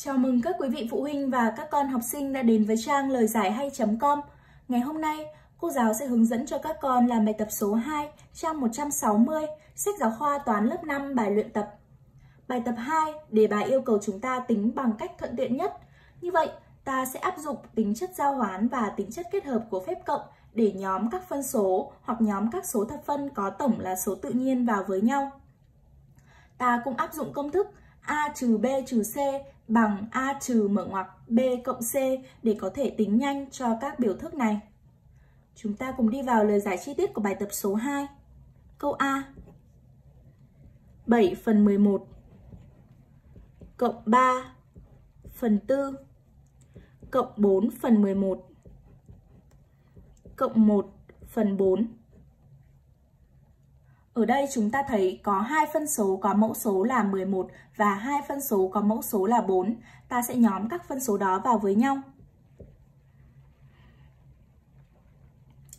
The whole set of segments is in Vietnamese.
Chào mừng các quý vị phụ huynh và các con học sinh đã đến với trang lời giải hay.com. Ngày hôm nay, cô giáo sẽ hướng dẫn cho các con làm bài tập số 2, trang 160, sách giáo khoa toán lớp 5 bài luyện tập. Bài tập 2, đề bài yêu cầu chúng ta tính bằng cách thuận tiện nhất. Như vậy, ta sẽ áp dụng tính chất giao hoán và tính chất kết hợp của phép cộng để nhóm các phân số hoặc nhóm các số thập phân có tổng là số tự nhiên vào với nhau. Ta cũng áp dụng công thức A trừ B trừ C bằng A trừ mở ngoặc B cộng C để có thể tính nhanh cho các biểu thức này. Chúng ta cùng đi vào lời giải chi tiết của bài tập số 2. Câu A 7 phần 11 cộng 3 phần 4 cộng 4 phần 11 cộng 1 phần 4 ở đây chúng ta thấy có hai phân số có mẫu số là 11 và hai phân số có mẫu số là 4. Ta sẽ nhóm các phân số đó vào với nhau.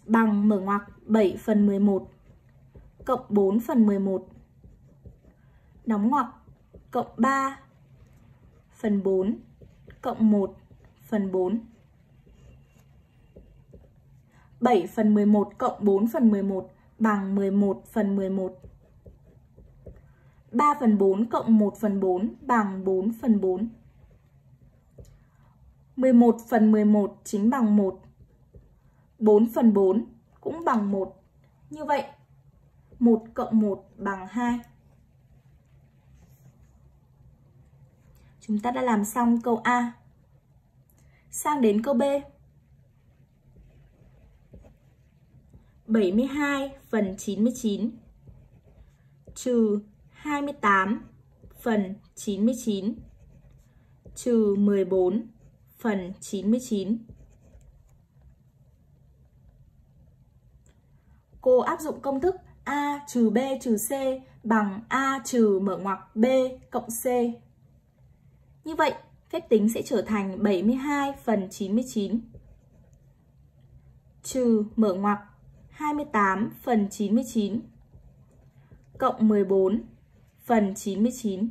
Bằng mở ngoặc 7 phần 11 cộng 4 phần 11 đóng ngoặc cộng 3 phần 4 cộng 1 phần 4 7 phần 11 cộng 4 phần 11 bằng 11 phần 11. 3 phần 4 cộng 1 phần 4 bằng 4 phần 4. 11 phần 11 chính bằng 1. 4 phần 4 cũng bằng 1. Như vậy, 1 cộng 1 bằng 2. Chúng ta đã làm xong câu A. Sang đến câu B. 72 phần 99 trừ 28 phần 99 trừ 14 phần 99. Cô áp dụng công thức A trừ B trừ C bằng A trừ mở ngoặc B cộng C. Như vậy, phép tính sẽ trở thành 72 phần 99 trừ mở ngoặc 28 phần 99 cộng 14 phần 99.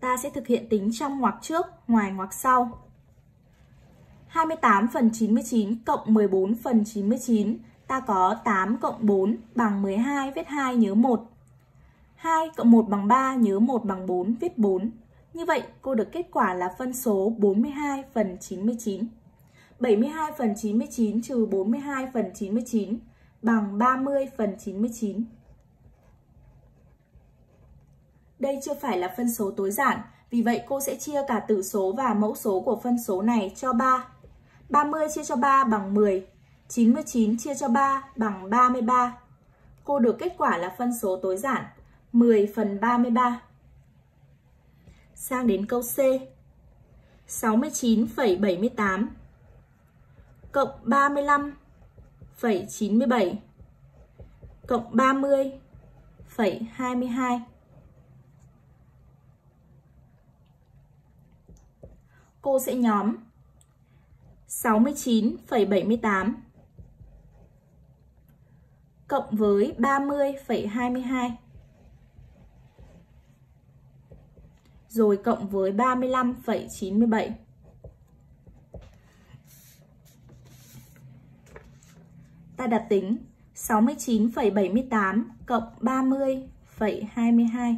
Ta sẽ thực hiện tính trong ngoặc trước, ngoài ngoặc sau. 28 phần 99 cộng 14 phần 99, ta có 8 cộng 4 bằng 12, viết 2 nhớ 1. 2 cộng 1 bằng 3, nhớ 1 bằng 4, viết 4. Như vậy, cô được kết quả là phân số 42 phần 99. 72 phần 99 trừ 42 phần 99 bằng 30 phần 99. Đây chưa phải là phân số tối giản, vì vậy cô sẽ chia cả tử số và mẫu số của phân số này cho 3. 30 chia cho 3 bằng 10, 99 chia cho 3 bằng 33. Cô được kết quả là phân số tối giản 10 phần 33. Sang đến câu C. 69,78 cộng 35,97 cộng 30,22. Cô sẽ nhóm 69,78 cộng với 30,22 rồi cộng với 35,97. Ta đặt tính 69,78 cộng 30,22.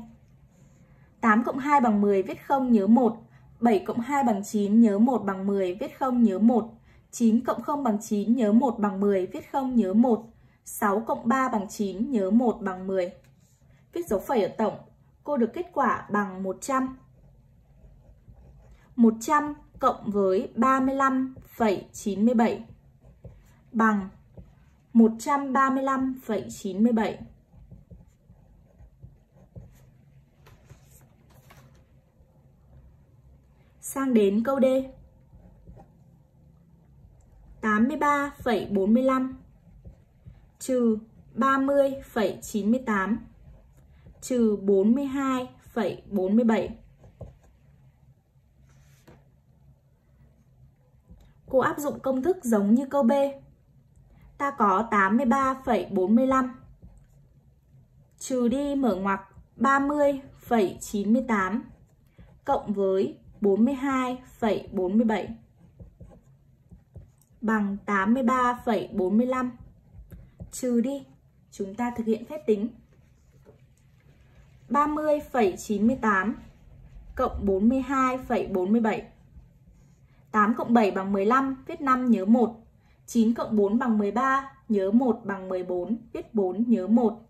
8 cộng 2 bằng 10 viết 0 nhớ 1. 7 cộng 2 bằng 9 nhớ 1 bằng 10 viết 0 nhớ 1. 9 cộng 0 bằng 9 nhớ 1 bằng 10 viết 0 nhớ 1. 6 cộng 3 bằng 9 nhớ 1 bằng 10. Viết dấu phẩy ở tổng, cô được kết quả bằng 100. 100 cộng với 35,97 bằng 135,97. Sang đến câu D. 83,45 trừ 30,98 trừ 42,47 cô áp dụng công thức giống như câu B. Ta có 83,45 trừ đi mở ngoặc 30,98 cộng với 42,47 bằng 83,45 trừ đi chúng ta thực hiện phép tính. 30,98 cộng 42,47 8 cộng 7 bằng 15, viết 5 nhớ 1 9 cộng 4 bằng 13, nhớ 1 bằng 14, viết 4 nhớ 1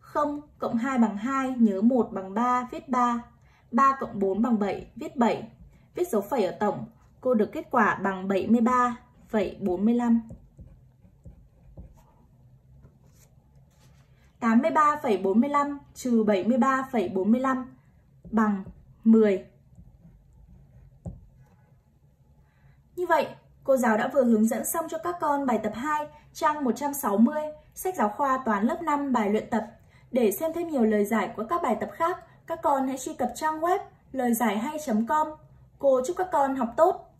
0 cộng 2 bằng 2, nhớ 1 bằng 3, viết 3 3 cộng 4 bằng 7, viết 7 Viết dấu phẩy ở tổng, cô được kết quả bằng 73,45 83,45 trừ 73,45 bằng 10. Như vậy, cô giáo đã vừa hướng dẫn xong cho các con bài tập 2, trang 160, sách giáo khoa toán lớp 5 bài luyện tập. Để xem thêm nhiều lời giải của các bài tập khác, các con hãy truy cập trang web lời giải hay.com. Cô chúc các con học tốt!